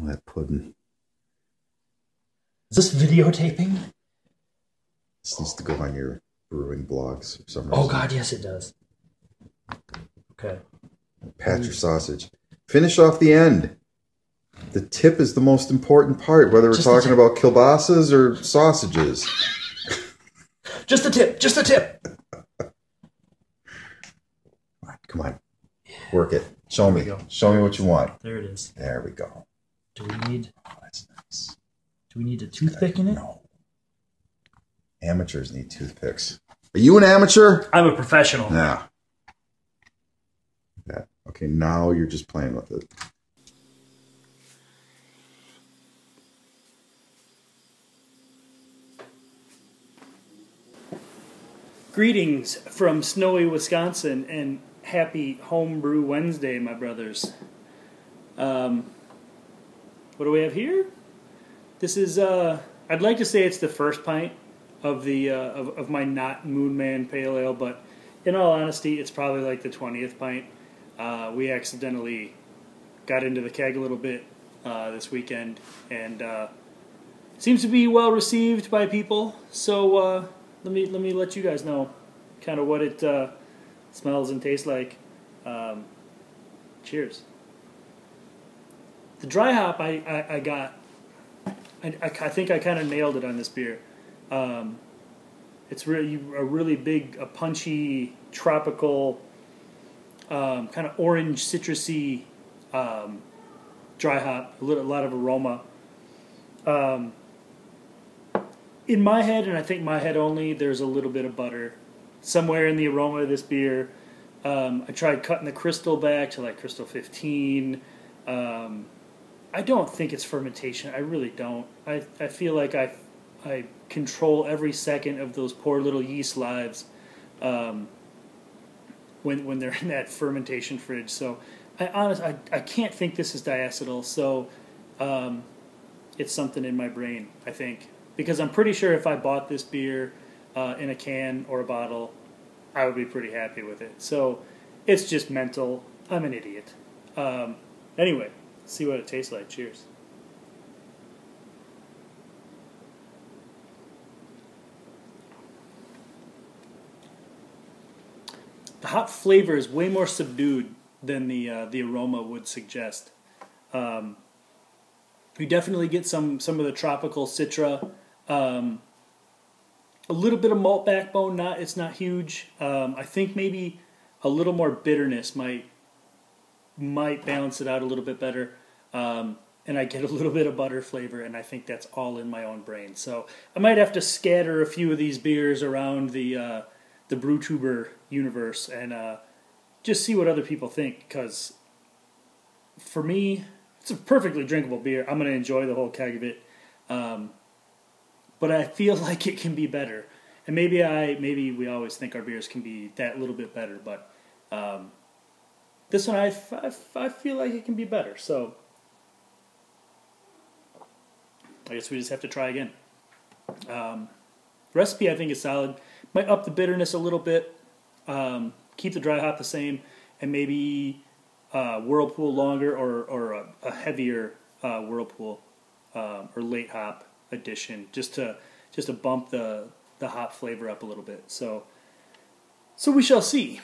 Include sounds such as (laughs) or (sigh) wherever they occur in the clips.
Oh, that pudding. Is this videotaping? This needs to go on your brewing blogs for some oh, reason. Oh God, yes, it does. Okay. Pat your sausage. Finish off the end. The tip is the most important part, whether we're Just talking about kielbasa's or sausages. Just a tip. Just a tip. Come on, Come on. Work it. Show me. Show me what you want. There it is. There we go. Do we need? Oh, that's nice. Do we need a toothpick in it? No. Amateurs need toothpicks. Are you an amateur? I'm a professional. Yeah. Yeah. Okay, now you're just playing with it. Greetings from snowy Wisconsin and happy Homebrew Wednesday, my brothers. Um, what do we have here? This is, uh, I'd like to say it's the first pint of the uh, of, of my not Moon Man Pale Ale, but in all honesty, it's probably like the 20th pint. Uh, we accidentally got into the keg a little bit uh, this weekend, and uh, seems to be well received by people. So uh, let me let me let you guys know kind of what it uh, smells and tastes like. Um, cheers. The dry hop I, I, I got. I, I, think I kind of nailed it on this beer. Um, it's really a really big, a punchy, tropical, um, kind of orange, citrusy um, dry hop. A, little, a lot of aroma. Um, in my head, and I think my head only, there's a little bit of butter somewhere in the aroma of this beer. Um, I tried cutting the crystal back to like crystal 15. Um, I don't think it's fermentation. I really don't. I, I feel like I, I control every second of those poor little yeast lives um, when, when they're (laughs) in that fermentation fridge. So I honest, I, I can't think this is diacetyl. So um, it's something in my brain, I think. Because I'm pretty sure if I bought this beer uh, in a can or a bottle, I would be pretty happy with it. So it's just mental. I'm an idiot. Um, anyway, see what it tastes like. Cheers. The hop flavor is way more subdued than the uh, the aroma would suggest. Um, you definitely get some some of the tropical citra. Um, a little bit of malt backbone. Not it's not huge. Um, I think maybe a little more bitterness might might balance it out a little bit better. Um, and I get a little bit of butter flavor, and I think that's all in my own brain. So I might have to scatter a few of these beers around the uh, the BrewTuber universe and uh, just see what other people think. Because for me, it's a perfectly drinkable beer. I'm going to enjoy the whole keg of it. Um, but I feel (laughs) like it can be better. And maybe I maybe we always think our beers can be that little bit better, but um, this one I, I, I feel like it can be better. So I guess we just have to try again. Um, recipe I think is solid. Might up the bitterness a little bit. Um, keep the dry hop the same, and maybe uh, whirlpool longer or or a, a heavier uh, whirlpool um, or late hop addition, just to just to bump the the hop flavor up a little bit. So so we shall see.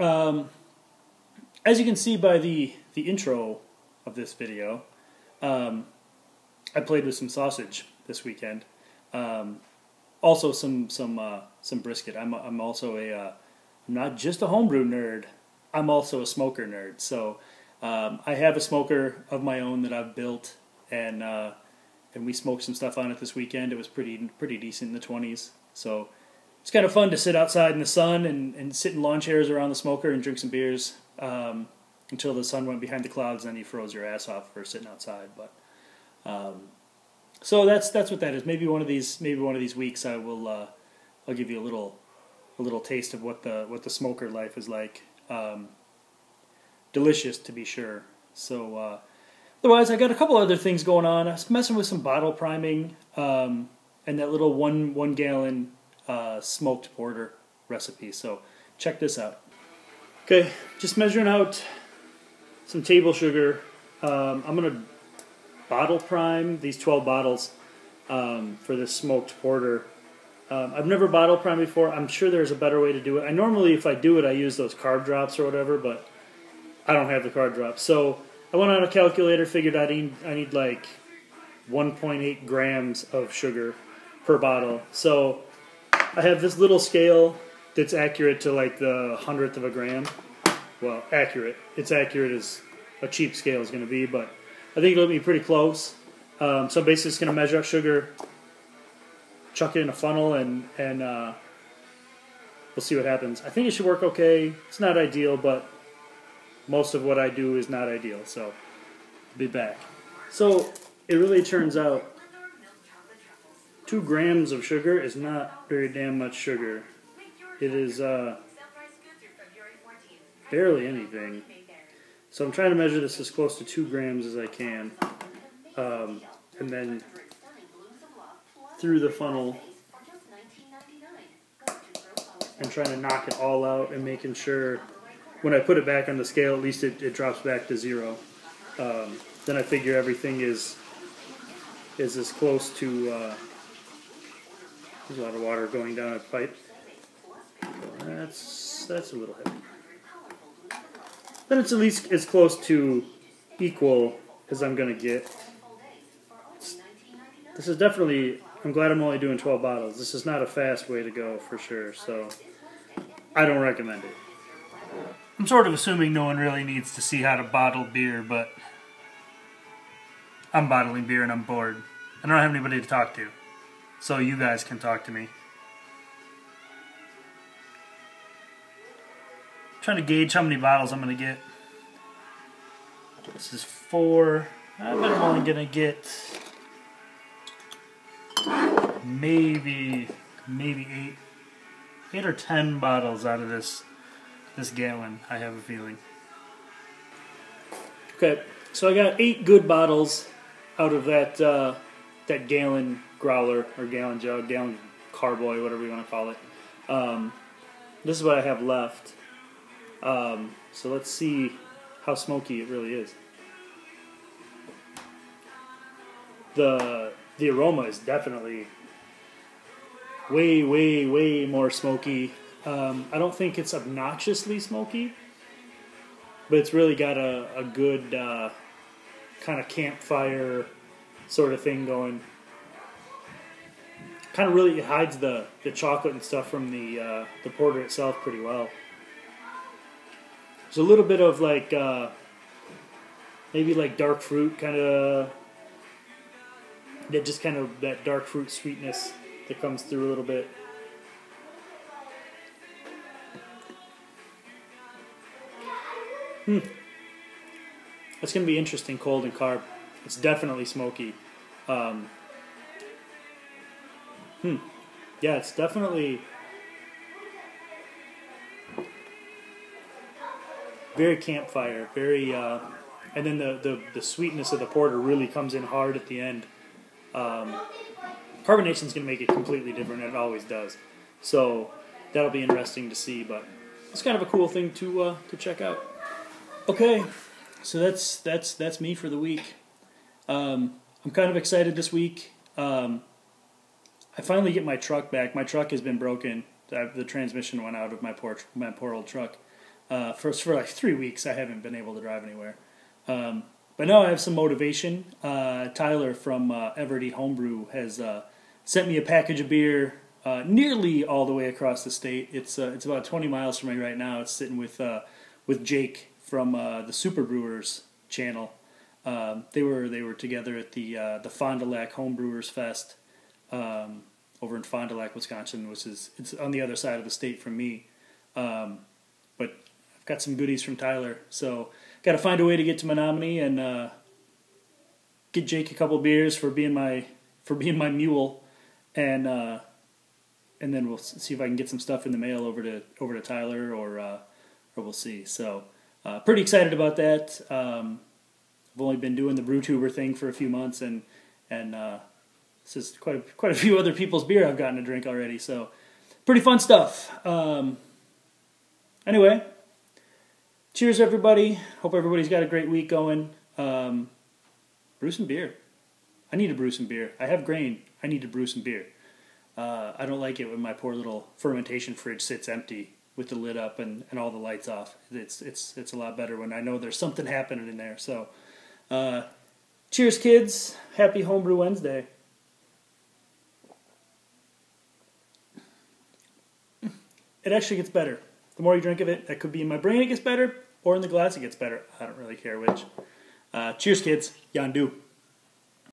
Um, as you can see by the the intro of this video, um, I played with some sausage this weekend. Um, also some some uh, some brisket. I'm I'm also a uh, I'm not just a homebrew nerd. I'm also a smoker nerd. So um, I have a smoker of my own that I've built, and uh, and we smoked some stuff on it this weekend. It was pretty pretty decent in the twenties. So it's kind of fun to sit outside in the sun and, and sit in lawn chairs around the smoker and drink some beers um, until the sun went behind the clouds. And then you froze your ass off for sitting outside. But um, so that's that's what that is. Maybe one of these maybe one of these weeks I will uh, I'll give you a little a little taste of what the what the smoker life is like. Um, delicious to be sure. So uh, otherwise, I got a couple other things going on. I was messing with some bottle priming um, and that little one one gallon uh, smoked porter recipe. So check this out. Okay, just measuring out some table sugar. Um, I'm gonna bottle prime these 12 bottles um, for this smoked porter. Um, I've never bottle prime before. I'm sure there's a better way to do it. I normally, if I do it, I use those carb drops or whatever, but I don't have the carb drops. So I went on a calculator, figured I need I need like 1.8 grams of sugar per bottle. So I have this little scale that's accurate to like the hundredth of a gram. Well, accurate. It's accurate as a cheap scale is going to be, but I think it'll be pretty close. Um, so basically just going to measure up sugar, chuck it in a funnel, and and uh, we'll see what happens. I think it should work okay. It's not ideal, but most of what I do is not ideal. So I'll be back. So it really turns out two grams of sugar is not very damn much sugar. It is uh, barely anything. So I'm trying to measure this as close to two grams as I can. Um, and then through the funnel and trying to knock it all out and making sure when I put it back on the scale, at least it, it drops back to zero. Um, then I figure everything is is as close to. Uh, there's a lot of water going down a pipe. That's that's a little heavy. Then it's at least as close to equal as I'm gonna get. This is definitely. I'm glad I'm only doing 12 bottles. This is not a fast way to go for sure. So I don't recommend it. I'm sort of assuming no one really needs to see how to bottle beer, but I'm bottling beer and I'm bored. I don't have anybody to talk to. So you guys can talk to me. trying to gauge how many bottles I'm going to get. This is four. I bet I'm only going to get maybe, maybe eight, eight or ten bottles out of this, this gallon, I have a feeling. Okay, so I got eight good bottles out of that, uh, that gallon growler or gallon jug, gallon carboy, whatever you want to call it. Um, this is what I have left. Um, so let's see how smoky it really is. The the aroma is definitely way, way, way more smoky. Um, I don't think it's obnoxiously smoky, but it's really got a, a good uh, kind of campfire sort of thing going. Kind of really hides the, the chocolate and stuff from the uh, the porter itself pretty well. There's a little bit of like uh, maybe like dark fruit kind of that just kind of that dark fruit sweetness that comes through a little bit. Hmm. That's gonna be interesting, cold and carb. It's definitely smoky. Um, hmm. Yeah, it's definitely very campfire, very, uh, and then the, the the sweetness of the porter really comes in hard at the end. Um, carbonation is going to make it completely different. It always does. So that'll be interesting to see. But it's kind of a cool thing to uh, to check out. Okay, so that's that's that's me for the week. Um, I'm kind of excited this week. Um, I finally get my truck back. My truck has been broken. The transmission went out of my poor my poor old truck. Uh, for for like three weeks, I haven't been able to drive anywhere. Um, but now I have some motivation. Uh, Tyler from uh, Everett Homebrew has uh, sent me a package of beer uh, nearly all the way across the state. It's uh, it's about 20 miles from me right now. It's sitting with with Jake from the Super Brewers channel. Um, they were they were together at the the Fond du Lac Homebrewers Fest um, over in Fond du Lac, Wisconsin, which is it's on the other side of the state from me. Um, but I've got some goodies from Tyler, so got to find a way to get to Menomonie and uh, get Jake a couple beers for being my for being my mule, and uh, and then we'll see if I can get some stuff in the mail over to over to Tyler or uh, or we'll see. So uh, pretty excited about that. I've only been doing the BrewTuber thing for a few months, and and uh, this is quite a, quite a (laughs) few other people's beer I've gotten to drink already. So pretty fun stuff. Um, anyway, cheers everybody. Hope everybody's got a great week going. Um, brew some beer. I need to brew some beer. I have grain. I need to brew some beer. Uh, I don't like it when my poor little fermentation fridge sits empty with the lid up and, and all the lights off. It's it's it's a lot better when I know there's something happening in there. So, uh, cheers, kids! Happy Homebrew Wednesday. It actually gets better. The more you drink of it, that could be in my brain it gets better, or in the glass it gets better. I don't really care which. Uh, cheers, kids. Yandu.